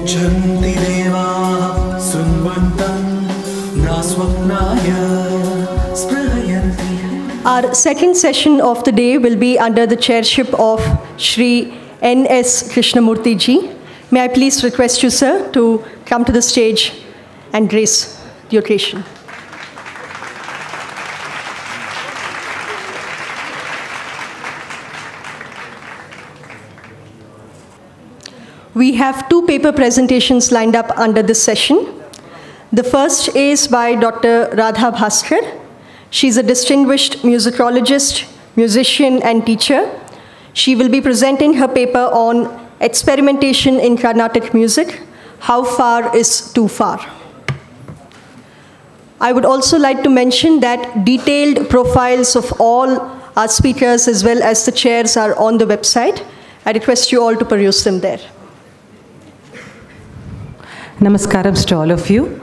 यच्छन्ति देवाः शृण्वन्तं न स्वप्नाय स्पृहयन्ति Our second session of the day will be under the chairship of Shri N.S. Krishnamurti ji. May I please request you, sir, to come to the stage and grace the occasion. We have two paper presentations lined up under this session. The first is by Dr. Radha Bhaskar. She's a distinguished musicologist, musician, and teacher. She will be presenting her paper on experimentation in Carnatic music How Far is Too Far? I would also like to mention that detailed profiles of all our speakers as well as the chairs are on the website. I request you all to peruse them there. Namaskarams to all of you.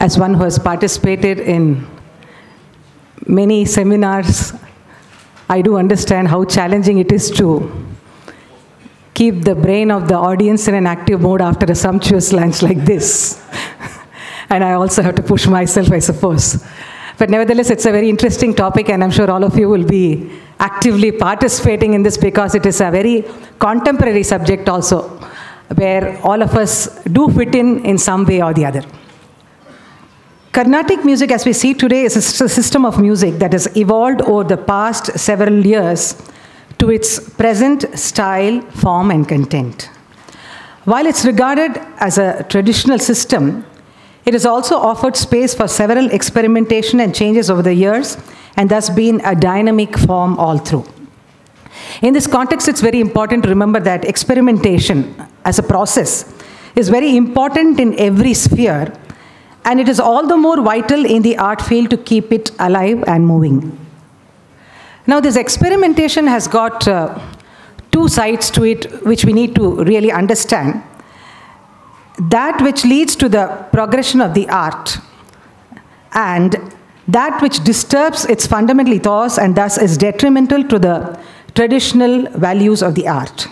As one who has participated in many seminars, I do understand how challenging it is to keep the brain of the audience in an active mode after a sumptuous lunch like this. and I also have to push myself, I suppose. But nevertheless, it's a very interesting topic, and I'm sure all of you will be actively participating in this because it is a very contemporary subject also, where all of us do fit in in some way or the other. Carnatic music, as we see today, is a system of music that has evolved over the past several years to its present style, form, and content. While it's regarded as a traditional system, it has also offered space for several experimentation and changes over the years, and thus been a dynamic form all through. In this context, it's very important to remember that experimentation as a process is very important in every sphere, and it is all the more vital in the art field to keep it alive and moving. Now, this experimentation has got uh, two sides to it which we need to really understand. That which leads to the progression of the art, and that which disturbs its fundamental ethos and thus is detrimental to the traditional values of the art.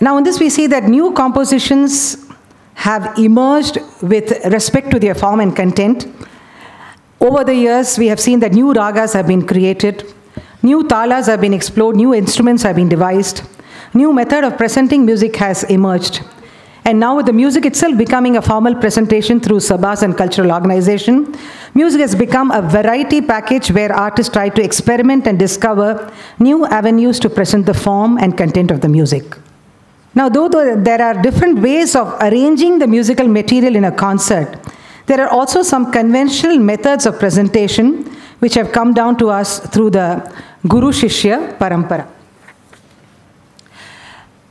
Now, in this, we see that new compositions have emerged with respect to their form and content. Over the years, we have seen that new ragas have been created, new talas have been explored, new instruments have been devised, new method of presenting music has emerged. And now with the music itself becoming a formal presentation through sabhas and cultural organization, music has become a variety package where artists try to experiment and discover new avenues to present the form and content of the music. Now, though there are different ways of arranging the musical material in a concert, there are also some conventional methods of presentation which have come down to us through the Guru Shishya Parampara.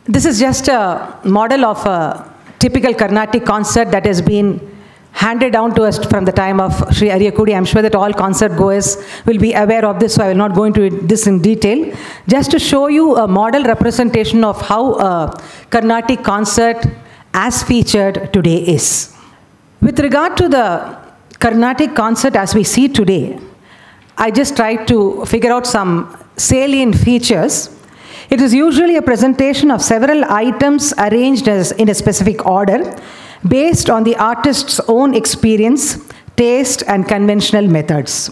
This is just a model of a typical Carnatic concert that has been handed down to us from the time of Sri Ariyakudi. I'm sure that all concert goers will be aware of this, so I will not go into this in detail. Just to show you a model representation of how a Carnatic concert as featured today is. With regard to the Carnatic concert as we see today, I just tried to figure out some salient features. It is usually a presentation of several items arranged as in a specific order based on the artist's own experience, taste, and conventional methods.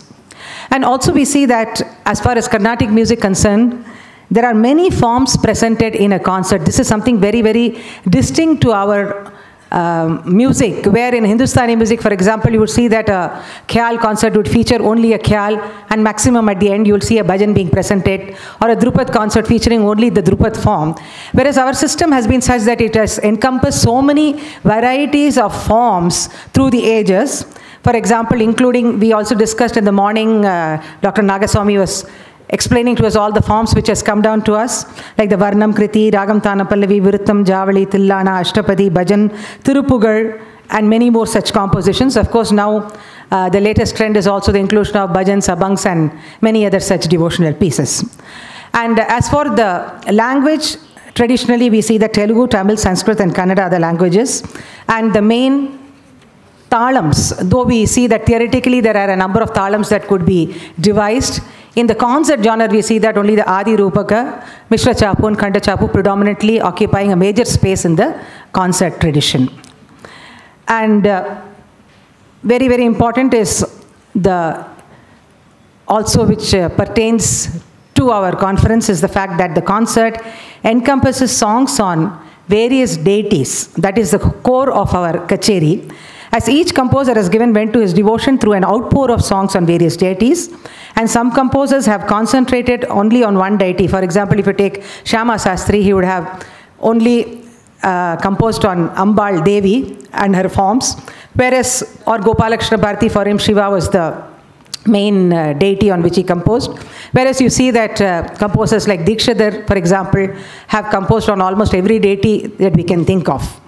And also we see that as far as Carnatic music concerned, there are many forms presented in a concert. This is something very, very distinct to our um, music, where in Hindustani music, for example, you would see that a khyal concert would feature only a khyal, and maximum at the end you will see a bhajan being presented, or a Dhrupad concert featuring only the Dhrupad form. Whereas our system has been such that it has encompassed so many varieties of forms through the ages. For example, including, we also discussed in the morning, uh, Dr. Nagaswamy was explaining to us all the forms which has come down to us, like the Varnam Kriti, Ragam Tana Pallavi, Viruttam, Javali, Tillana, Ashtapadi, Bhajan, Tirupugal, and many more such compositions. Of course, now uh, the latest trend is also the inclusion of bhajans, abangs, and many other such devotional pieces. And as for the language, traditionally we see that Telugu, Tamil, Sanskrit, and Kannada are the languages. And the main talams, though we see that theoretically there are a number of talams that could be devised, In the concert genre, we see that only the Adi Rupaka, Mishra Chapu, and Khanda Chapu predominantly occupying a major space in the concert tradition. And uh, very, very important is the also which uh, pertains to our conference is the fact that the concert encompasses songs on various deities. That is the core of our kacheri. As each composer has given vent to his devotion through an outpour of songs on various deities, and some composers have concentrated only on one deity. For example, if you take Shama Sastri, he would have only uh, composed on Ambal Devi and her forms, whereas, or Gopalakrishna Bharati, for him, Shiva was the main uh, deity on which he composed. Whereas you see that uh, composers like Dikshitar, for example, have composed on almost every deity that we can think of.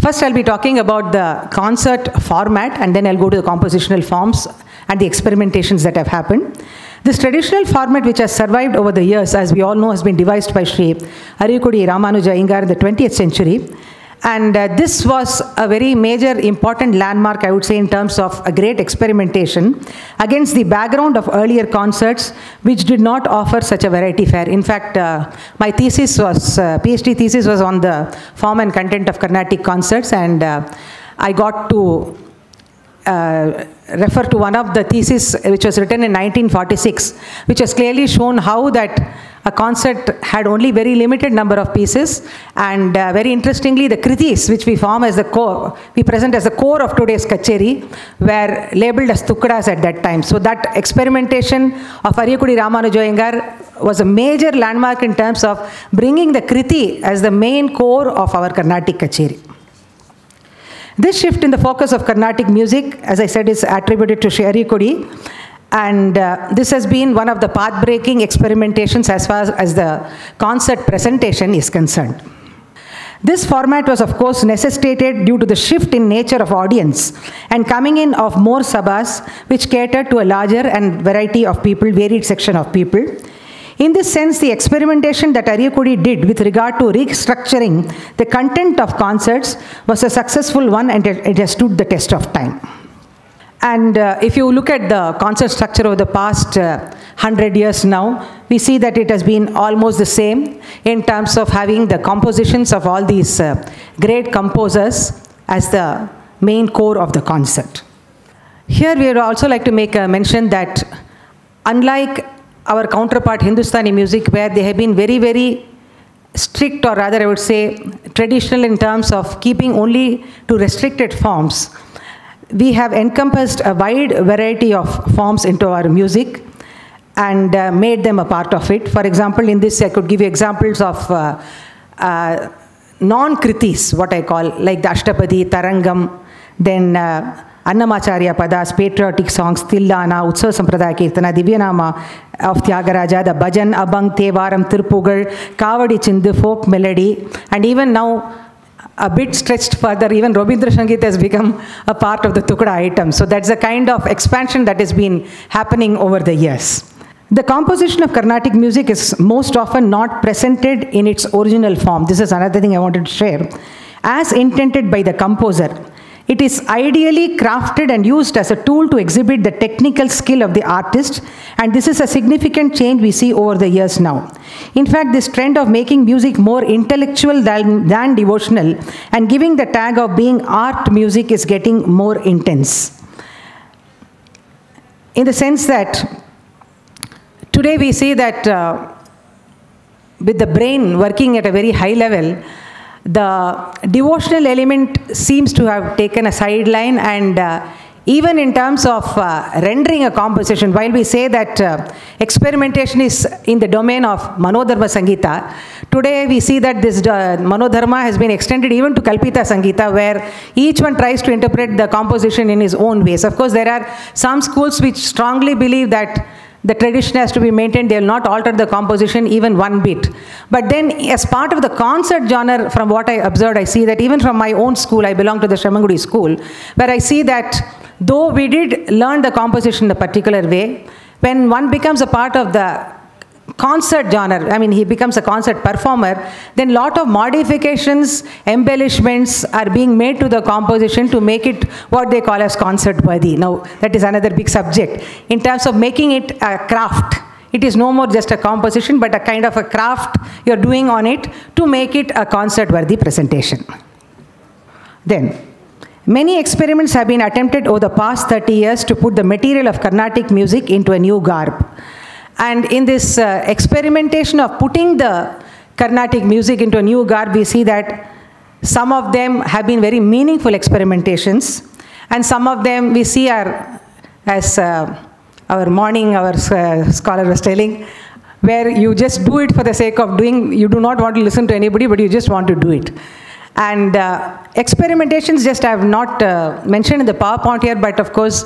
First, I'll be talking about the concert format and then I'll go to the compositional forms and the experimentations that have happened. This traditional format, which has survived over the years, as we all know, has been devised by Sri Ariyakudi Ramanuja Iyengar in the 20th century. And uh, this was a very major, important landmark, I would say, in terms of a great experimentation against the background of earlier concerts, which did not offer such a variety fare. In fact, uh, my thesis was, uh, PhD thesis was on the form and content of Carnatic concerts, and uh, I got to uh, refer to one of the theses which was written in 1946, which has clearly shown how that a concert had only very limited number of pieces and uh, very interestingly the kritis which we form as the core, we present as the core of today's kacheri were labeled as tukkadas at that time. So that experimentation of Ariyakudi Ramanuja was a major landmark in terms of bringing the kriti as the main core of our Carnatic kacheri. This shift in the focus of Carnatic music, as I said, is attributed to Ariyakudi and uh, this has been one of the path-breaking experimentations as far as the concert presentation is concerned. This format was of course necessitated due to the shift in nature of audience and coming in of more sabhas which catered to a larger and variety of people, varied section of people. In this sense, the experimentation that Ariyakudi did with regard to restructuring the content of concerts was a successful one and it has stood the test of time. And uh, if you look at the concert structure over the past uh, 100 years now, we see that it has been almost the same in terms of having the compositions of all these uh, great composers as the main core of the concert. Here we would also like to make a mention that unlike our counterpart Hindustani music where they have been very, very strict or rather I would say traditional in terms of keeping only to restricted forms, we have encompassed a wide variety of forms into our music and uh, made them a part of it. For example, in this I could give you examples of uh, uh, non-kritis, what I call, like the Ashtapadi, Tarangam, then uh, Annamacharya Padas, patriotic songs, Tillana, Utsav Sampradaya Kirtana, Divyanama of Tyagaraja, the Bhajan, Abang, Tevaram, Tirpugal, Kavadi Chindu, folk melody, and even now a bit stretched further, even Rabindra Sangeet has become a part of the Tukda item. So that's the kind of expansion that has been happening over the years. The composition of Carnatic music is most often not presented in its original form. This is another thing I wanted to share. As intended by the composer, it is ideally crafted and used as a tool to exhibit the technical skill of the artist, and this is a significant change we see over the years now. In fact, this trend of making music more intellectual than, than devotional and giving the tag of being art music is getting more intense. In the sense that today we see that uh, with the brain working at a very high level, the devotional element seems to have taken a sideline and uh, even in terms of uh, rendering a composition, while we say that uh, experimentation is in the domain of Manodharma Sangita, today we see that this uh, Manodharma has been extended even to Kalpita Sangita, where each one tries to interpret the composition in his own ways. Of course, there are some schools which strongly believe that the tradition has to be maintained. They will not alter the composition even one bit. But then as part of the concert genre, from what I observed, I see that even from my own school, I belong to the Semmangudi school, where I see that though we did learn the composition in a particular way, when one becomes a part of the concert genre, I mean, he becomes a concert performer, then lot of modifications, embellishments are being made to the composition to make it what they call as concert worthy. Now, that is another big subject. In terms of making it a craft, it is no more just a composition, but a kind of a craft you're doing on it to make it a concert worthy presentation. Then, many experiments have been attempted over the past 30 years to put the material of Carnatic music into a new garb. And in this uh, experimentation of putting the Carnatic music into a new garb, we see that some of them have been very meaningful experimentations, and some of them we see are, as uh, our morning, our uh, scholar was telling, where you just do it for the sake of doing, you do not want to listen to anybody, but you just want to do it. And uh, experimentations, just I have not uh, mentioned in the PowerPoint here, but of course,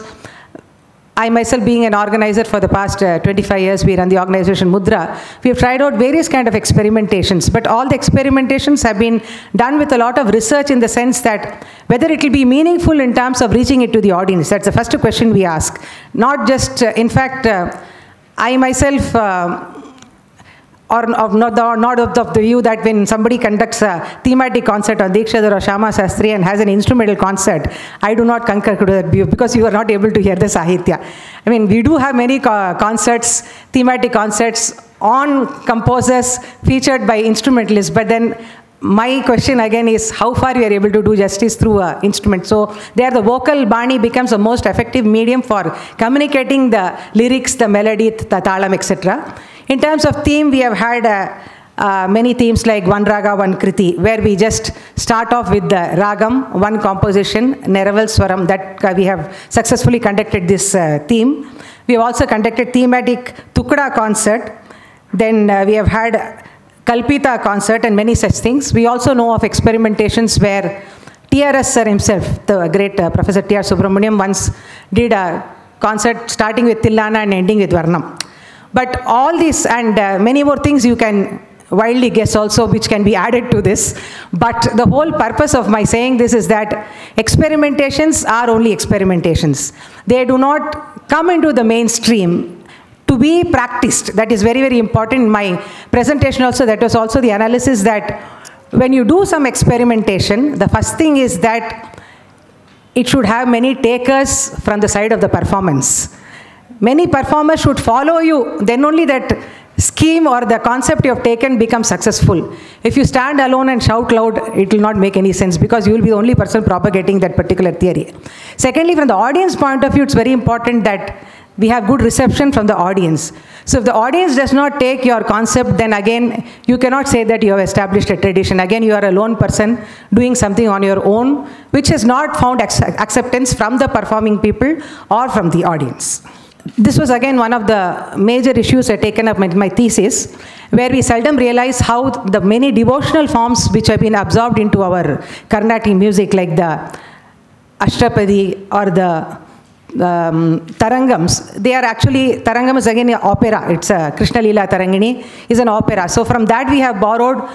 I myself being an organizer for the past uh, 25 years, we run the organization Mudra. We have tried out various kind of experimentations, but all the experimentations have been done with a lot of research in the sense that whether it will be meaningful in terms of reaching it to the audience. That's the first question we ask. Not just, uh, in fact, uh, I myself uh, or of not, the, not of, the, view that when somebody conducts a thematic concert on Dikshitar or Shama Sastri and has an instrumental concert, I do not concur to that view because you are not able to hear the Sahitya. I mean, we do have many co- concerts, thematic concerts on composers featured by instrumentalists, but then my question again is how far we are able to do justice through an instrument. So there the vocal bani becomes the most effective medium for communicating the lyrics, the melody, the talam, etc. In terms of theme, we have had uh, uh, many themes like one raga, one kriti, where we just start off with the ragam, one composition, Neraval Swaram, that uh, we have successfully conducted this uh, theme. We have also conducted thematic Tukda concert. Then uh, we have had Kalpita concert and many such things. We also know of experimentations where TRS sir himself, the great uh, Professor T.R. Subramaniam, once did a concert starting with Tillana and ending with Varnam. But all these and uh, many more things you can wildly guess also which can be added to this. But the whole purpose of my saying this is that experimentations are only experimentations. They do not come into the mainstream to be practiced. That is very, very important. My presentation also, that was also the analysis that when you do some experimentation, the first thing is that it should have many takers from the side of the performance. Many performers should follow you, then only that scheme or the concept you have taken becomes successful. If you stand alone and shout loud, it will not make any sense because you will be the only person propagating that particular theory. Secondly, from the audience point of view, it's very important that we have good reception from the audience. So if the audience does not take your concept, then again, you cannot say that you have established a tradition. Again, you are a lone person doing something on your own, which has not found acceptance from the performing people or from the audience. This was again one of the major issues I taken up in my thesis, where we seldom realize how the many devotional forms which have been absorbed into our Carnatic music, like the Ashtapadi or the um, tarangams, they are actually, tarangam is again an opera. It's a Krishna Lila Tarangini is an opera. So from that we have borrowed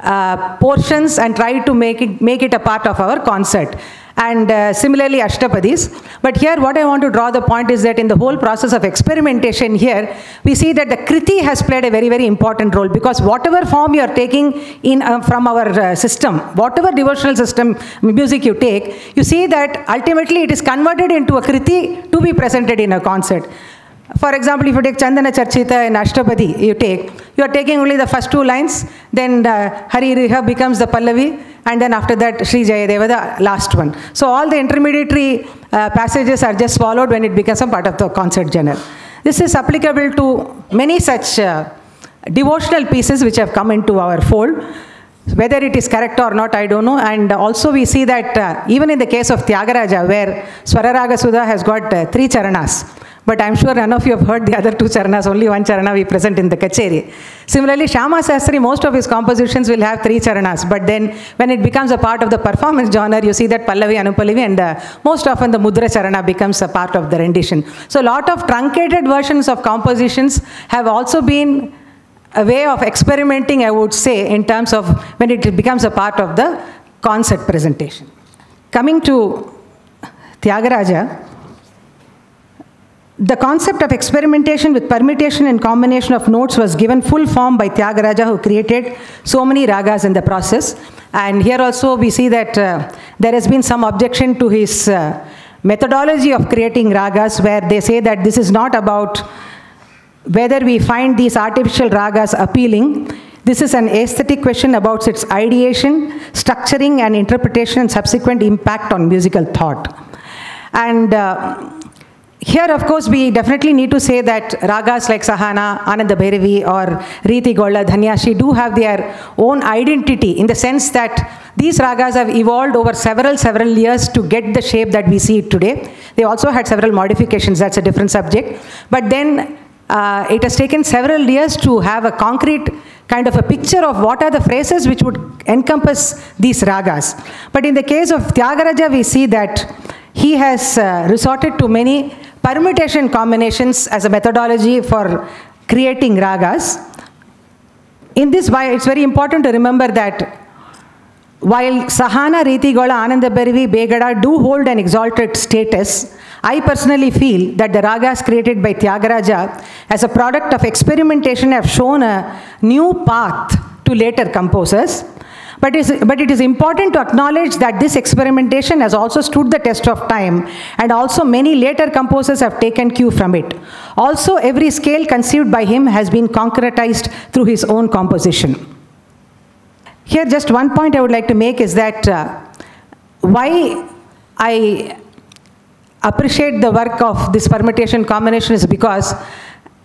uh, portions and tried to make it, make it a part of our concert and uh, similarly Ashtapadis. But here what I want to draw the point is that in the whole process of experimentation here, we see that the Kriti has played a very, very important role because whatever form you are taking in uh, from our uh, system, whatever devotional system music you take, you see that ultimately it is converted into a Kriti to be presented in a concert. For example, if you take Chandana Charchita and Ashtapadi, you take, you are taking only the first two lines, then uh, Hari Riha becomes the Pallavi, and then after that Sri Jayadeva, the last one. So all the intermediary uh, passages are just followed when it becomes a part of the concert genre. This is applicable to many such uh, devotional pieces which have come into our fold. Whether it is correct or not, I don't know. And also we see that uh, even in the case of Tyagaraja, where Swararaga Sudha has got uh, three charanas, but I'm sure none of you have heard the other two charanas, only one charana we present in the Kacheri. Similarly, Shama Sastri, most of his compositions will have three charanas, but then when it becomes a part of the performance genre, you see that Pallavi, Anupallavi, and uh, most often the Mudra charana becomes a part of the rendition. So a lot of truncated versions of compositions have also been a way of experimenting, I would say, in terms of when it becomes a part of the concert presentation. Coming to Tyagaraja, the concept of experimentation with permutation and combination of notes was given full form by Tyagaraja, who created so many ragas in the process. And here also we see that uh, there has been some objection to his uh, methodology of creating ragas, where they say that this is not about whether we find these artificial ragas appealing. This is an aesthetic question about its ideation, structuring, and interpretation, and subsequent impact on musical thought. And uh, here, of course, we definitely need to say that ragas like Sahana, Ananda Bhairavi, or Riti Gola, Dhanyashi do have their own identity in the sense that these ragas have evolved over several, several years to get the shape that we see today. They also had several modifications, that's a different subject. But then uh, it has taken several years to have a concrete kind of a picture of what are the phrases which would encompass these ragas. But in the case of Tyagaraja, we see that he has uh, resorted to many permutation combinations as a methodology for creating ragas. In this, it's very important to remember that while Sahana, Riti Gola, Ananda Bhairavi, Begada do hold an exalted status, I personally feel that the ragas created by Tyagaraja as a product of experimentation have shown a new path to later composers. But, is, but it is important to acknowledge that this experimentation has also stood the test of time and also many later composers have taken cue from it. Also, every scale conceived by him has been concretized through his own composition. Here, just one point I would like to make is that uh, why I appreciate the work of this permutation combination is because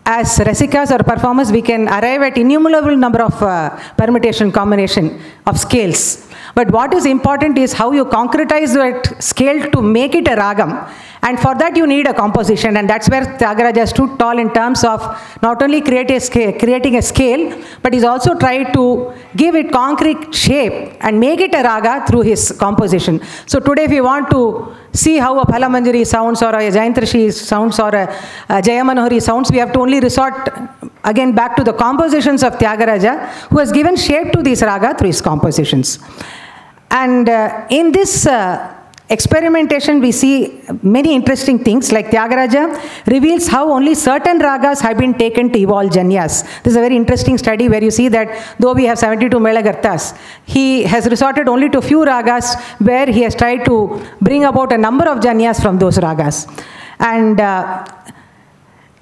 as rasikas or performers, we can arrive at innumerable number of uh, permutation combination of scales. But what is important is how you concretize that scale to make it a ragam. And for that you need a composition and that's where Tyagaraja stood tall in terms of not only create a scale, creating a scale, but he's also tried to give it concrete shape and make it a raga through his composition. So today if you want to see how a Phalamanjari sounds or a Jayantrashi sounds or a, a Jayamanohari sounds, we have to only resort again back to the compositions of Tyagaraja who has given shape to these raga through his compositions. And uh, in this uh, experimentation we see many interesting things like Tyagaraja reveals how only certain ragas have been taken to evolve janyas. This is a very interesting study where you see that though we have 72 Melakartas, he has resorted only to few ragas where he has tried to bring about a number of janyas from those ragas. And uh,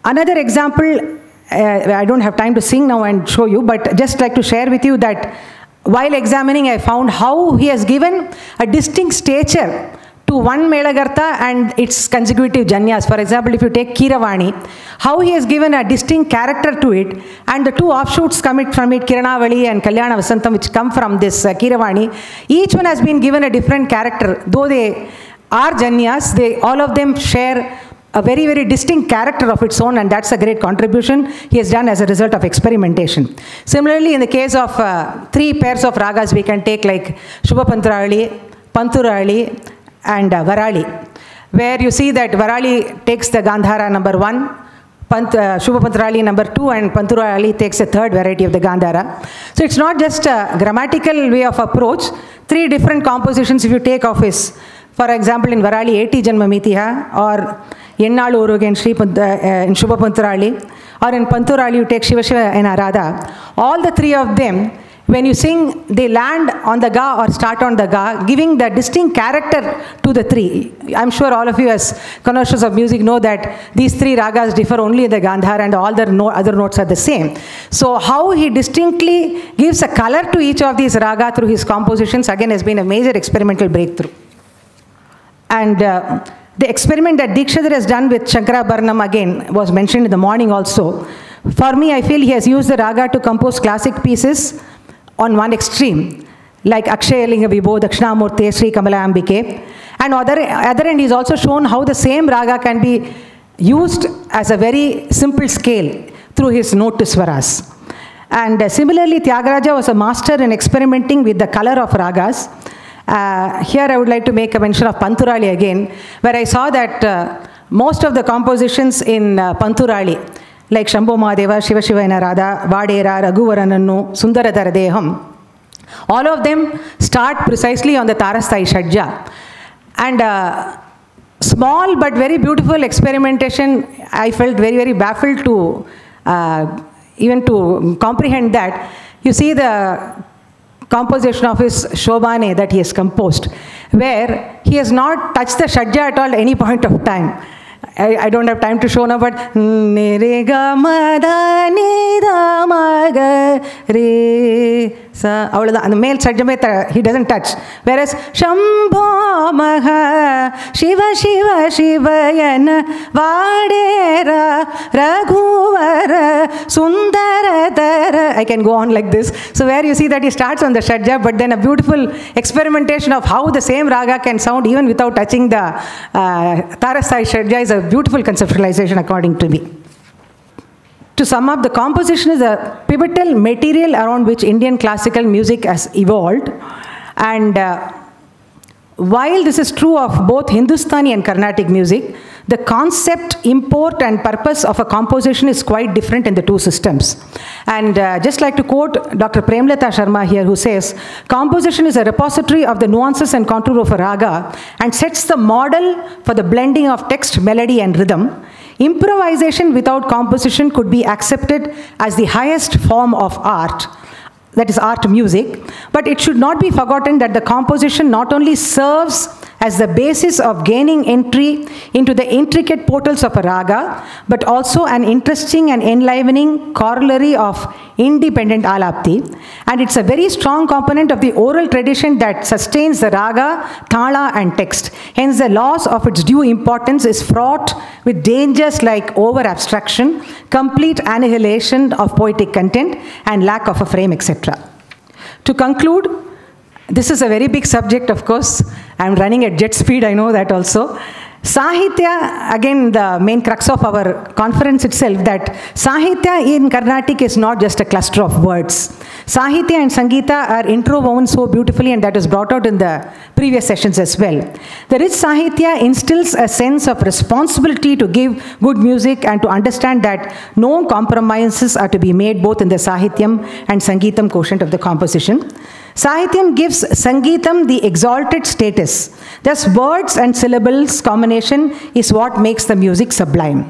another example, uh, I don't have time to sing now and show you, but just like to share with you that while examining, I found how he has given a distinct stature to one Melakarta and its consecutive janyas. For example, if you take Kiravani, how he has given a distinct character to it, and the two offshoots come from it, Kiranavali and Kalyana Vasantam, which come from this uh, Kiravani, each one has been given a different character. Though they are janyas, they all of them share a very, very distinct character of its own, and that's a great contribution he has done as a result of experimentation. Similarly, in the case of uh, three pairs of ragas, we can take like Shubhapantrali, Panturali, and uh, Varali, where you see that Varali takes the Gandhara number one, Pant, uh, number two, and Panturali takes a third variety of the Gandhara. So it's not just a grammatical way of approach, three different compositions if you take of his. For example, in Varali, 80 Janmamitiha, or Yennalu Urugen Shri uh, in Shubhapanturali, or in Panturali you take Shiva Shiva and Arada. All the three of them, when you sing, they land on the ga or start on the ga, giving the distinct character to the three. I'm sure all of you as connoisseurs of music know that these three ragas differ only in the Gandhar and all the no other notes are the same. So how he distinctly gives a color to each of these raga through his compositions again has been a major experimental breakthrough. And uh, the experiment that Dikshitar has done with Shankarabharanam again was mentioned in the morning also. For me, I feel he has used the raga to compose classic pieces on one extreme, like Akshayalinga Vibho, Dakshinamurti, Sri Kamala And other, other end, he's also shown how the same raga can be used as a very simple scale through his nottuswaras. And similarly, Tyagaraja was a master in experimenting with the color of ragas. Uh, here I would like to make a mention of Panturali again, where I saw that uh, most of the compositions in uh, Panturali, like Shambho Mahadeva, Shiva Shiva Radha, Vadera, Raghuvaranannu, Sundaradhara Deham, all of them start precisely on the Tarasthai Shadja. And uh, small but very beautiful experimentation. I felt very, very baffled to uh, even to comprehend that. You see the composition of his Shobane that he has composed, where he has not touched the Shadja at all any point of time. I, I don't have time to show now, but re so அவ்வளோதான் அந்த மேல் சட்டமே த he doesn't touch வேற ஷம்போ மக சிவ சிவ சிவயன வாடேரா ரகுவர சுந்தர தர I can go on like this so where you see that it starts on the shadja but then a beautiful experimentation of how the same raga can sound even without touching the தாரசாய் shadja is a beautiful conceptualization according to me to sum up, the composition is a pivotal material around which Indian classical music has evolved. And uh, while this is true of both Hindustani and Carnatic music, the concept, import, and purpose of a composition is quite different in the two systems. And uh, just like to quote Dr. Premlata Sharma here, who says, composition is a repository of the nuances and contour of a raga and sets the model for the blending of text, melody, and rhythm. Improvisation without composition could be accepted as the highest form of art that is art music, but it should not be forgotten that the composition not only serves as the basis of gaining entry into the intricate portals of a raga, but also an interesting and enlivening corollary of independent alapti. And it's a very strong component of the oral tradition that sustains the raga, tala, and text. Hence, the loss of its due importance is fraught with dangers like over abstraction, complete annihilation of poetic content, and lack of a frame, etc. To conclude, this is a very big subject, of course. I'm running at jet speed, I know that also. Sahitya, again, the main crux of our conference itself, that Sahitya in Carnatic is not just a cluster of words. Sahitya and Sangeeta are interwoven so beautifully, and that is brought out in the previous sessions as well. The rich Sahitya instills a sense of responsibility to give good music and to understand that no compromises are to be made both in the Sahityam and Sangeetam quotient of the composition. Sahityam gives Sangeetam the exalted status. Thus, words and syllables combination is what makes the music sublime.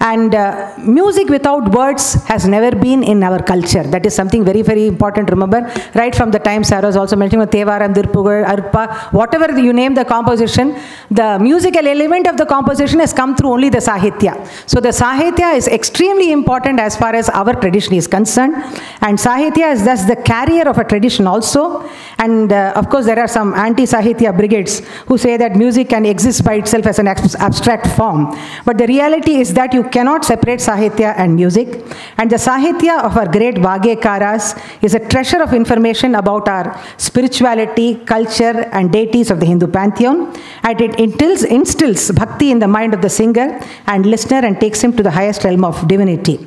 And uh, music without words has never been in our culture. That is something very, very important. Remember, right from the time Sarah was also mentioning Tevaram, Dirpugal, Arpa, whatever you name the composition, the musical element of the composition has come through only the Sahitya. So the Sahitya is extremely important as far as our tradition is concerned. And Sahitya is thus the carrier of a tradition also. And uh, of course, there are some anti-Sahitya brigades who say that music can exist by itself as an abstract form. But the reality is that you cannot separate Sahitya and music. And the Sahitya of our great Vaggeyakaras is a treasure of information about our spirituality, culture, and deities of the Hindu pantheon. And it instills, instills bhakti in the mind of the singer and listener and takes him to the highest realm of divinity.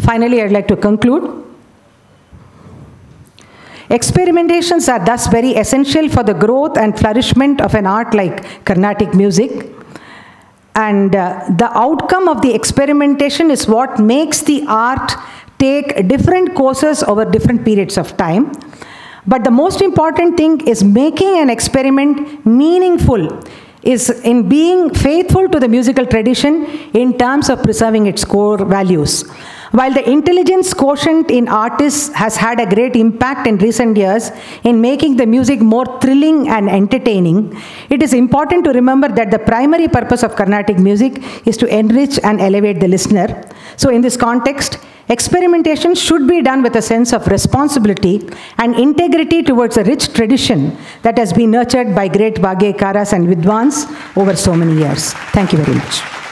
Finally, I'd like to conclude. Experimentations are thus very essential for the growth and flourishment of an art like Carnatic music. And uh, the outcome of the experimentation is what makes the art take different courses over different periods of time. But the most important thing is making an experiment meaningful, is in being faithful to the musical tradition in terms of preserving its core values. While the intelligence quotient in artists has had a great impact in recent years in making the music more thrilling and entertaining, it is important to remember that the primary purpose of Carnatic music is to enrich and elevate the listener. So, in this context, experimentation should be done with a sense of responsibility and integrity towards a rich tradition that has been nurtured by great Vaggeyakaras and Vidwans over so many years. Thank you very much.